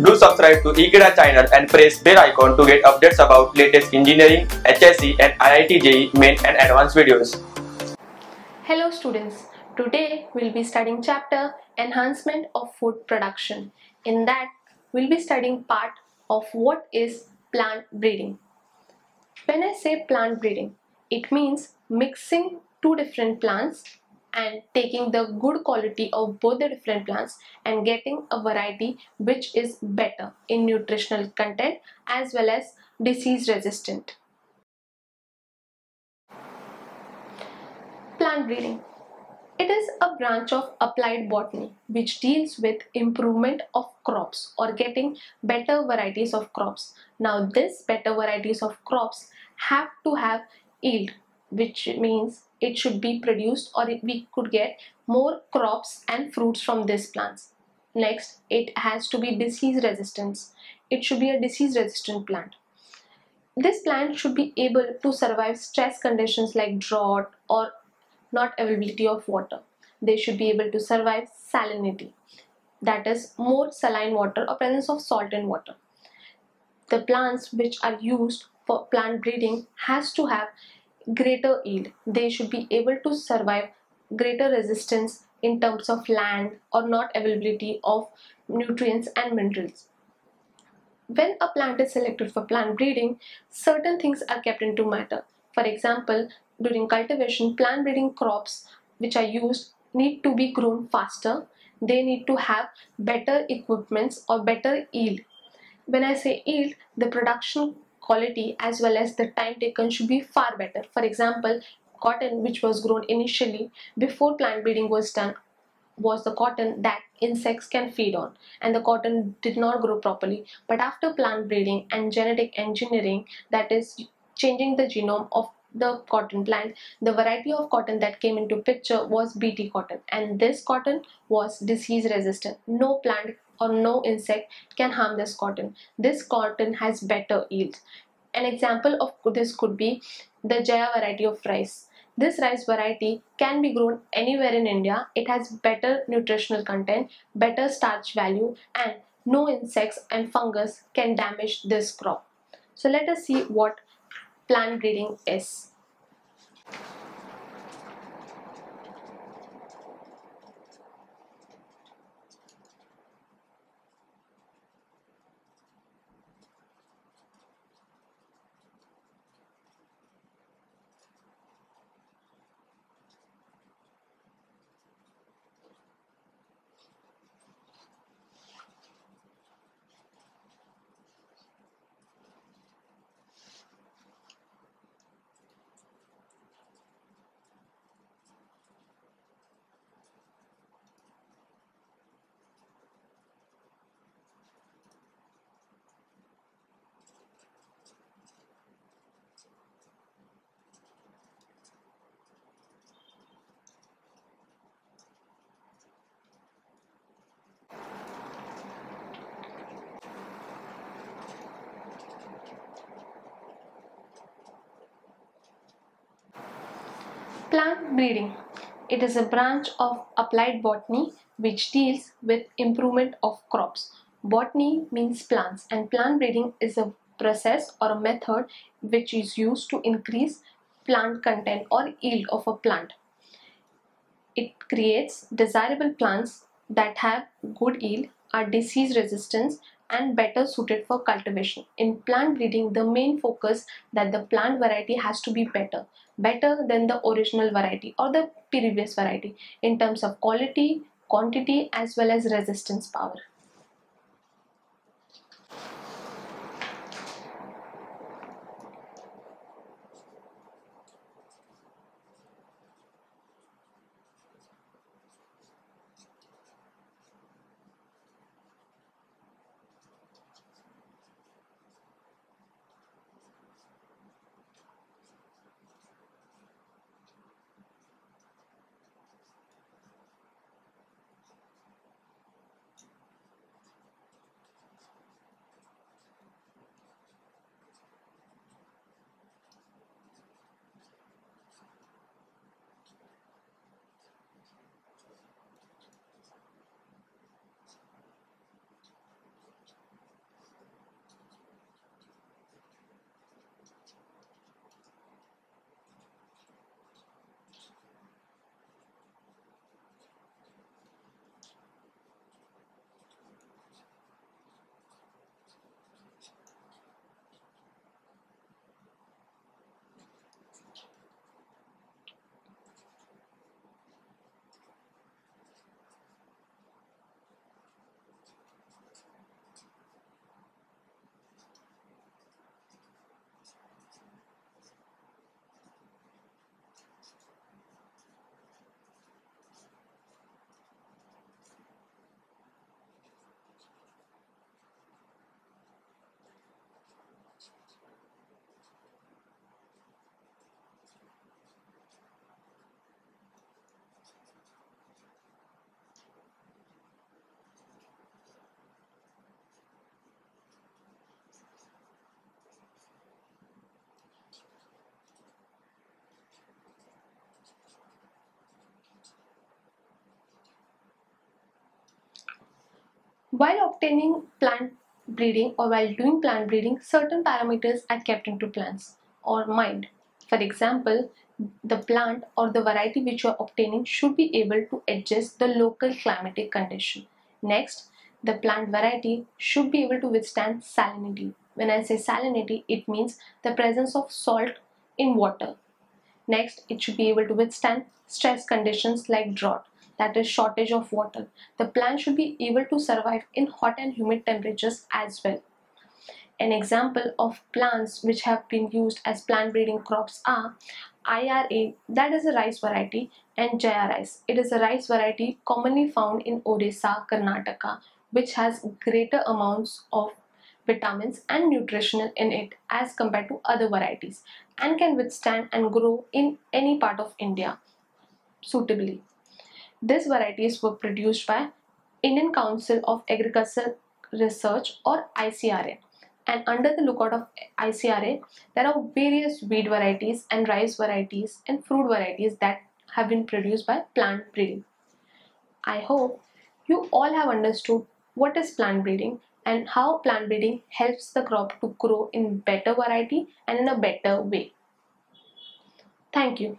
Do subscribe to Ekeeda channel and press bell icon to get updates about latest engineering, HSC and IIT JEE main and advanced videos. Hello students, today we'll be studying chapter Enhancement of Food Production. In that, we'll be studying part of what is plant breeding. When I say plant breeding, it means mixing two different plants and taking the good quality of both the different plants and getting a variety which is better in nutritional content as well as disease resistant. Plant breeding. It is a branch of applied botany which deals with improvement of crops or getting better varieties of crops. Now this better varieties of crops have to have yield which means it should be produced or we could get more crops and fruits from these plants. Next, it has to be disease resistance. It should be a disease resistant plant. This plant should be able to survive stress conditions like drought or not availability of water. They should be able to survive salinity, that is more saline water or presence of salt in water. The plants which are used for plant breeding has to have greater yield. They should be able to survive greater resistance in terms of land or not availability of nutrients and minerals. When a plant is selected for plant breeding, certain things are kept into matter. For example, during cultivation, plant breeding crops which are used need to be grown faster. They need to have better equipments or better yield. When I say yield, the production quality as well as the time taken should be far better. For example, cotton which was grown initially before plant breeding was done was the cotton that insects can feed on. And the cotton did not grow properly. But after plant breeding and genetic engineering that is changing the genome of the cotton plant the variety of cotton that came into picture was bt cotton. And this cotton was disease resistant. No plant or no insect can harm this cotton. This cotton has better yields. An example of this could be the Jaya variety of rice. This rice variety can be grown anywhere in India. It has better nutritional content, better starch value and no insects and fungus can damage this crop. So let us see what plant breeding is. Plant breeding. It is a branch of applied botany which deals with improvement of crops. Botany means plants and plant breeding is a process or a method which is used to increase plant content or yield of a plant. It creates desirable plants that have good yield, are disease resistant and better suited for cultivation. In plant breeding, the main focus that the plant variety has to be better, better than the original variety or the previous variety in terms of quality, quantity as well as resistance power. While obtaining plant breeding or while doing plant breeding, certain parameters are kept into plants or mind. For example, the plant or the variety which you are obtaining should be able to adjust the local climatic condition. Next, the plant variety should be able to withstand salinity. When I say salinity, it means the presence of salt in water. Next, it should be able to withstand stress conditions like drought, that is shortage of water. The plant should be able to survive in hot and humid temperatures as well. An example of plants which have been used as plant breeding crops are IR8, that is a rice variety, and Jaya rice. It is a rice variety commonly found in Odisha, Karnataka, which has greater amounts of vitamins and nutritional in it as compared to other varieties and can withstand and grow in any part of India suitably. These varieties were produced by Indian Council of Agricultural Research or ICRA and under the lookout of ICRA there are various wheat varieties and rice varieties and fruit varieties that have been produced by plant breeding. I hope you all have understood what is plant breeding and how plant breeding helps the crop to grow in better variety and in a better way. Thank you.